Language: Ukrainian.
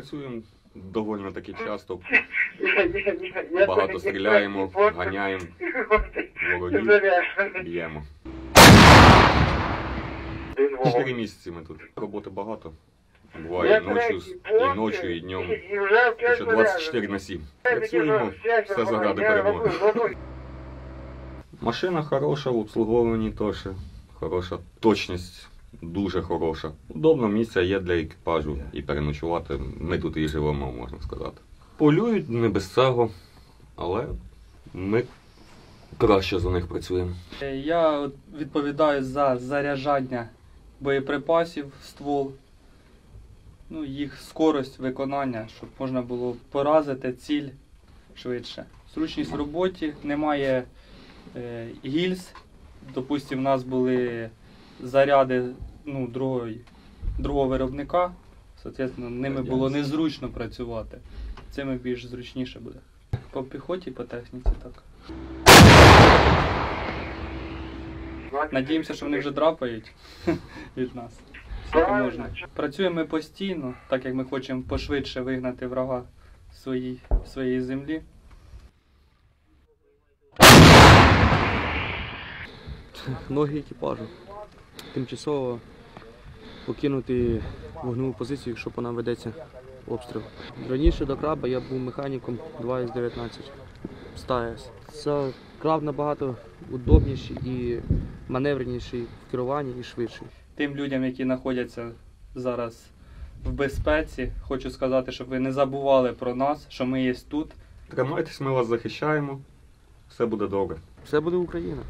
Працюємо доволі таки часто, багато стріляємо, ганяємо, ворогів б'ємо. Чотири місяці ми тут. Роботи багато. Буває ночі, і ночі, і днем. Що 24 на 7. Працюємо, все заради перемоги. Машина хороша, в обслуговуванні теж хороша. Точність дуже хороша. Удобно місце є для екіпажу і переночувати. Ми тут і живемо, можна сказати. Полюють не без цього, але ми краще за них працюємо. Е, Я відповідаю за заряджання боєприпасів ствол, ну, їх скорость виконання, щоб можна було поразити ціль швидше. Зручність в роботі, немає е, гільз. Допустимо, в нас були заряди ну, другої, другого виробника. Соответственно, ними було незручно працювати. Цими більш зручніше буде. По піхоті, по техніці так. Надіємося, що вони вже драпають від нас. Скільки можна. Працюємо ми постійно, так як ми хочемо пошвидше вигнати врага з своїй, своєї землі. ноги екіпажу. Тимчасово покинути вогневу позицію, якщо по нам ведеться обстріл. Раніше до краба я був механіком 2 із 19 СТАЕС. Це краб набагато удобніший і маневреніший в керуванні і швидший. Тим людям, які знаходяться зараз в безпеці, хочу сказати, щоб ви не забували про нас, що ми є тут. Тримайтесь, ми вас захищаємо. Все буде добре. Все буде Україна.